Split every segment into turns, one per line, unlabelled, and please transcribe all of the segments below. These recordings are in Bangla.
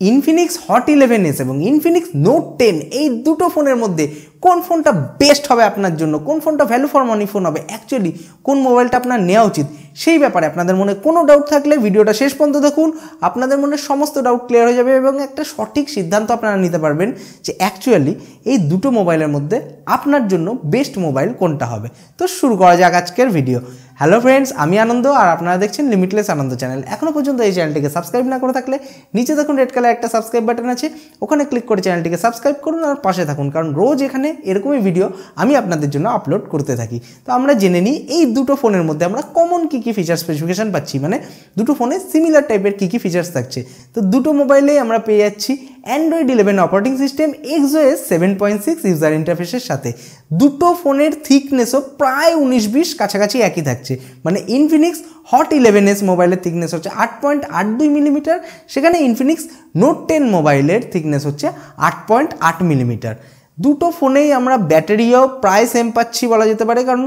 ইনফিনিক্স হট ইলেভেন এস এবং ইনফিনিক্স নোট টেন এই দুটো ফোনের মধ্যে কোন ফোনটা বেস্ট হবে আপনার জন্য? কোন ফোনটা ভ্যালু ফর মানি ফোন হবে? অ্যাকচুয়ালি কোন মোবাইলটা আপনার নেওয়া উচিত? সেই ব্যাপারে আপনাদের মনে কোনো ডাউট থাকলে ভিডিওটা শেষ পর্যন্ত দেখুন। আপনাদের মনে সমস্ত ডাউট ক্লিয়ার হয়ে যাবে এবং একটা সঠিক সিদ্ধান্ত আপনারা নিতে পারবেন যে অ্যাকচুয়ালি এই দুটো মোবাইলের মধ্যে আপনার জন্য বেস্ট মোবাইল কোনটা হবে? তো শুরু করা যাক আজকের ভিডিও হ্যালো ফ্রেন্ডস আমি আনন্দ আর আপনারা দেখছেন লিমিটলেস আনন্দ চ্যানেল এখনও পর্যন্ত এই চ্যানেলটিকে সাবস্ক্রাইব না করে থাকলে নিচে দেখুন রেড কালার একটা সাবস্ক্রাইব বাটন আছে। ওখানে ক্লিক করে চ্যানেলটিকে সাবস্ক্রাইব করুন আর পাশে থাকুন। কারণ রোজ এখানে এরকমই ভিডিও আমি আপনাদের জন্য আপলোড করতে থাকি। তো আমরা জেনে নিই, এই দুটো ফোনের মধ্যে আমরা কমন কী কী ফিচার স্পেসিফিকেশান পাচ্ছি? মানে দুটো ফোনে সিমিলার টাইপের কী কী ফিচার্স থাকছে? তো দুটো মোবাইলে আমরা পেয়ে যাচ্ছি Android eleven operating system XOS seven point six user ইন্টারফেসের সাথে। দুটো ফোনের থিকনেসও প্রায় উনিশ বিশ কাছাকাছি একই থাকছে। মানে ইনফিনিক্স হট ইলেভেন এস মোবাইলের থিকনেস হচ্ছে আট পয়েন্ট আট দুই মিলিমিটার সেখানে ইনফিনিক্স নোট টেন মোবাইলের থিকনেস হচ্ছে আট পয়েন্ট আট মিলিমিটার দুটো ফোনেই আমরা ব্যাটারিও প্রায় সেম পাচ্ছি বলা যেতে পারে, কারণ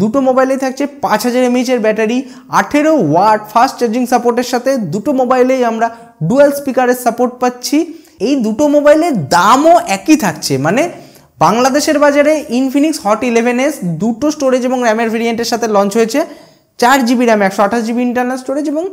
দুটো মোবাইলেই থাকছে পাঁচ হাজার এমএইচের ব্যাটারি, আঠেরো ওয়াট ফাস্ট চার্জিং সাপোর্টের সাথে দুটো মোবাইলেই আমরা ডুয়াল স্পিকারের সাপোর্ট পাচ্ছি। এই দুটো মোবাইলের দামও একই থাকছে মানে বাংলাদেশের বাজারে ইনফিনিক্স হট ইলেভেন এস দুটো স্টোরেজ এবং র্যামের ভেরিয়েন্টের সাথে লঞ্চ হয়েছে। চার জিবি র্যাম একশো আঠাশ জিবি ইন্টারনাল স্টোরেজ এবং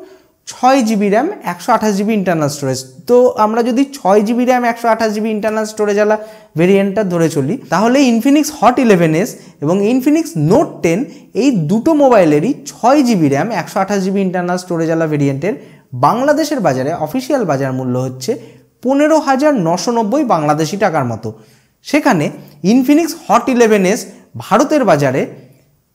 ছয় জিবি র্যাম একশো আঠাশ জিবি ইন্টারনাল স্টোরেজ তো আমরা যদি ছয় জিবি র্যাম একশো আঠাশ জিবি ইন্টারনাল স্টোরেজ আলা ভেরিয়েন্টটা ধরে চলি, তাহলে ইনফিনিক্স হট ইলেভেন এস এবং ইনফিনিক্স নোট টেন এই দুটো মোবাইলেরই ছয় জিবি র্যাম একশো আঠাশ জিবি ইন্টারনাল স্টোরেজ আলা ভেরিয়েন্টের বাংলাদেশের বাজারে অফিসিয়াল বাজার মূল্য হচ্ছে পনেরো হাজার নশো নব্বই বাংলাদেশি টাকার মতো। সেখানে ইনফিনিক্স হট ইলেভেন এস ভারতের বাজারে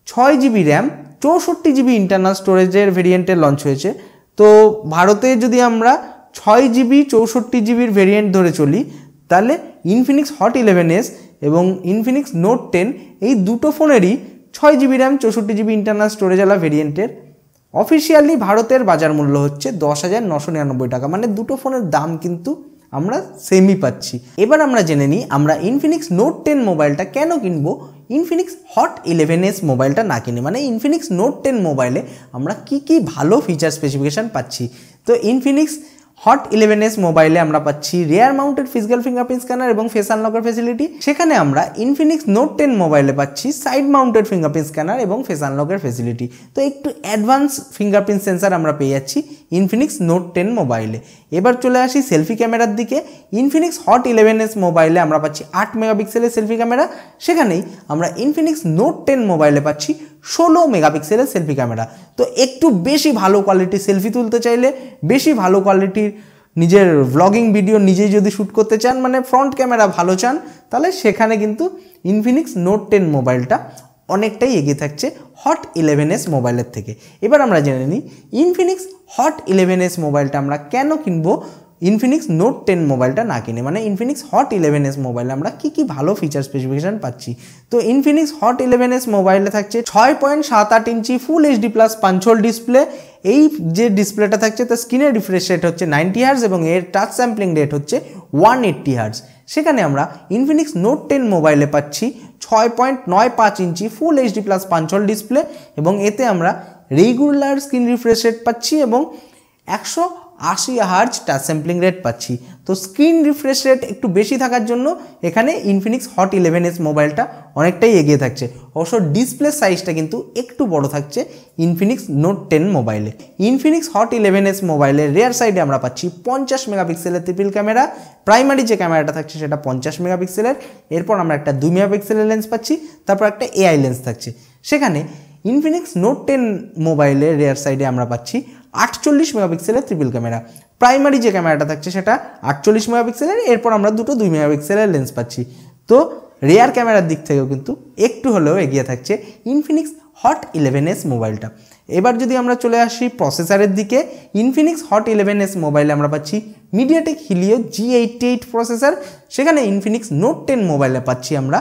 ছয় জিবি র্যাম চৌষট্টি জিবি ইন্টারনাল স্টোরেজের ভেরিয়েন্টের লঞ্চ হয়েছে। তো ভারতে যদি আমরা ছয় জিবি চৌষট্টি জিবির ভেরিয়েন্ট ধরে চলি, তাহলে ইনফিনিক্স হট ইলেভেন এস এবং ইনফিনিক্স নোট টেন এই দুটো ফোনেরই ছয় জিবি র্যাম চৌষট্টি জিবি ইন্টারনাল স্টোরেজ আলা ভেরিয়েন্টের অফিসিয়ালি ভারতের বাজার মূল্য হচ্ছে দশ হাজার নশো নিরানব্বই টাকা। মানে দুটো ফোনের দাম কিন্তু আমরা সেমই পাচ্ছি। এবার আমরা জেনে নিই, আমরা ইনফিনিক্স নোট টেন মোবাইলটা কেন কিনবো? ইনফিনিক্স হট ইলেভেন এস মোবাইলটা না কিনে। মানে ইনফিনিক্স নোট টেন মোবাইলে আমরা কি কি ভালো ফিচার স্পেসিফিকেশান পাচ্ছি? তো ইনফিনিক্স হট ইলেভেন এস মোবাইলে আমরা পাচ্ছি rear mounted physical fingerprint scanner এবং ফেস আনলকের ফেসিলিটি সেখানে আমরা ইনফিনিক্স নোট টেন মোবাইলে পাচ্ছি সাইড মাউন্টেড ফিঙ্গারপ্রিন্ট স্ক্যানার এবং ফেস আনলকের ফেসিলিটি তো একটু অ্যাডভান্স ফিঙ্গারপ্রিন্ট সেন্সার আমরা পেয়ে যাচ্ছি ইনফিনিক্স নোট টেন মোবাইলে এবার চলে আসি সেলফি ক্যামেরার দিকে। ইনফিনিক্স হট ইলেভেন এস মোবাইলে আমরা পাচ্ছি আট মেগাপিক্সেলের সেলফি ক্যামেরা সেখানেই আমরা ইনফিনিক্স নোট টেন মোবাইলে পাচ্ছি ষোলো মেগাপিক্সেলের সেলফি ক্যামেরা। তো একটু বেশি ভালো কোয়ালিটির সেলফি তুলতে চাইলে, বেশি ভালো কোয়ালিটির নিজের ভ্লগিং ভিডিও নিজেই যদি শ্যুট করতে চান মানে ফ্রন্ট ক্যামেরা ভালো চান, তাহলে সেখানে কিন্তু ইনফিনিক্স নোট টেন মোবাইলটা অনেকটাই এগিয়ে থাকছে হট ইলেভেন এস মোবাইলের থেকে। এবার আমরা জেনে নিই ইনফিনিক্স হট ইলেভেন এস মোবাইলটা আমরা কেন কিনবো? ইনফিনিক্স নোট টেন মোবাইলটা না কিনে মানে ইনফিনিক্স হট ইলেভেন এস মোবাইলে আমরা কী কী ভালো ফিচার স্পেসিফিকেশান পাচ্ছি? তো ইনফিনিক্স হট ইলেভেন এস মোবাইলে থাকছে ছয় পয়েন্ট সাত আট inch full HD plus punch hole display এই যে ডিসপ্লেটা থাকছে, তার স্ক্রিনের রিফ্রেশ রেট হচ্ছে নাইনটি হার্স এবং এর টাচ স্যাম্পলিং রেট হচ্ছে ওয়ান এইট্টি হার্স সেখানে আমরা ইনফিনিক্স নোট টেন মোবাইলে পাচ্ছি ছয় পয়েন্ট নয় পাঁচ inch full HD plus punch hole display এবং এতে আমরা রেগুলার স্ক্রিন রিফ্রেশ রেট পাচ্ছি এবং একশো আশি হার্জ টাচ স্যাম্পলিং রেট পাচ্ছি। তো স্ক্রিন রিফ্রেশ রেট একটু বেশি থাকার জন্য এখানে ইনফিনিক্স হট ইলেভেন এস মোবাইলটা অনেকটাই এগিয়ে থাকছে। অবশ্য ডিসপ্লে সাইজটা কিন্তু একটু বড় থাকছে ইনফিনিক্স নোট টেন মোবাইলে ইনফিনিক্স হট ইলেভেন এস মোবাইলের রেয়ার সাইডে আমরা পাচ্ছি পঞ্চাশ মেগাপিক্সেলের ট্রিপিল ক্যামেরা প্রাইমারি যে ক্যামেরাটা থাকছে সেটা পঞ্চাশ মেগাপিক্সেলের এরপর আমরা একটা দুই মেগাপিক্সেলের লেন্স পাচ্ছি, তারপর একটা এআই লেন্স থাকছে। সেখানে ইনফিনিক্স নোট টেন মোবাইলের রেয়ার সাইডে আমরা পাচ্ছি আটচল্লিশ মেগাপিক্সেলের ট্রিপল ক্যামেরা প্রাইমারি যে ক্যামেরাটা থাকছে সেটা আটচল্লিশ মেগাপিক্সেলের, এরপর আমরা দুটো দুই মেগাপিক্সেলের লেন্স পাচ্ছি। তো রেয়ার ক্যামেরার দিক থেকেও কিন্তু একটু হলেও এগিয়ে থাকছে ইনফিনিক্স হট ইলেভেন এস মোবাইলটা এবার যদি আমরা চলে আসি প্রসেসরের দিকে ইনফিনিক্স হট ইলেভেন এস মোবাইলে আমরা পাচ্ছি MediaTek Helio G eighty eight processor সেখানে ইনফিনিক্স নোট টেন মোবাইলে পাচ্ছি আমরা।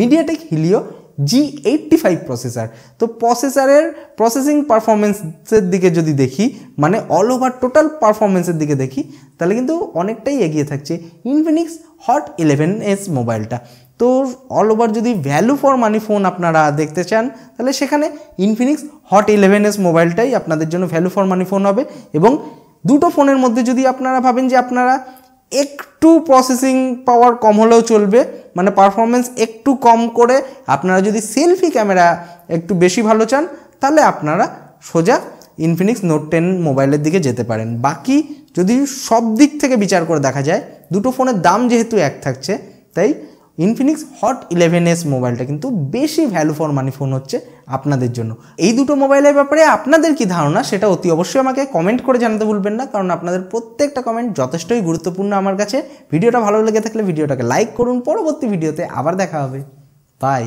MediaTek Helio G eighty five processor তো প্রসেসরের প্রসেসিং পারফরমেন্সের দিকে যদি দেখি মানে অল ওভার টোটাল পারফরমেন্সের দিকে দেখি, তাহলে কিন্তু অনেকটাই এগিয়ে থাকছে ইনফিনিক্স হট ইলেভেন এস মোবাইলটা তো অল ওভার যদি ভ্যালু ফর মানি ফোন আপনারা দেখতে চান, তাহলে সেখানে ইনফিনিক্স হট ইলেভেন এস মোবাইলটাই আপনাদের জন্য ভ্যালু ফর মানি ফোন হবে এবং দুটো ফোনের মধ্যে যদি আপনারা ভাবেন যে আপনারা একটু প্রসেসিং পাওয়ার কম হলেও চলবে। মানে পারফরমেন্স একটু কম করে আপনারা যদি সেলফি ক্যামেরা একটু বেশি ভালো চান, তাহলে আপনারা সোজা ইনফিনিক্স নোট টেন মোবাইলের দিকে যেতে পারেন। বাকি যদি সব দিক থেকে বিচার করে দেখা যায়, দুটো ফোনের দাম যেহেতু এক থাকছে, তাই ইনফিনিক্স হট ইলেভেন এস মোবাইলটা কিন্তু বেশি ভ্যালু ফর মানি ফোন হচ্ছে আপনাদের জন্য। এই দুটো মোবাইলের ব্যাপারে আপনাদের কি ধারণা সেটা অতি অবশ্যই আমাকে কমেন্ট করে জানাতে ভুলবেন না, কারণ আপনাদের প্রত্যেকটা কমেন্ট যথেষ্টই গুরুত্বপূর্ণ আমার কাছে। ভিডিওটা ভালো লেগে থাকলে ভিডিওটাকে লাইক করুন, পরবর্তী ভিডিওতে আবার দেখা হবে। বাই